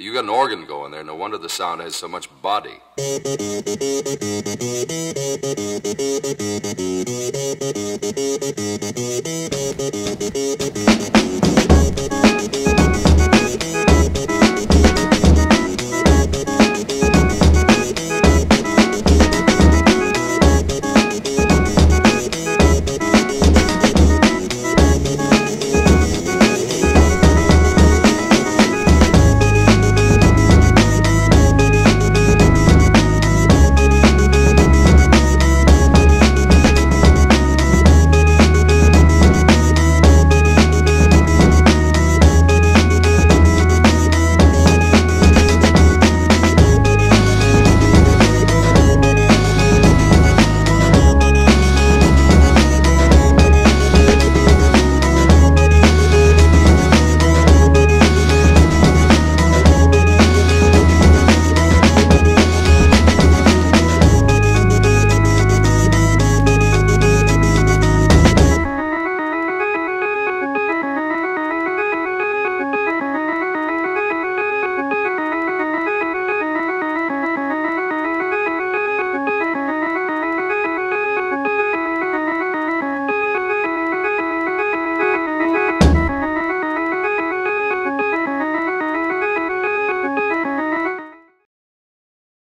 You got an organ going there. No wonder the sound has so much body.